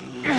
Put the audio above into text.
Dude.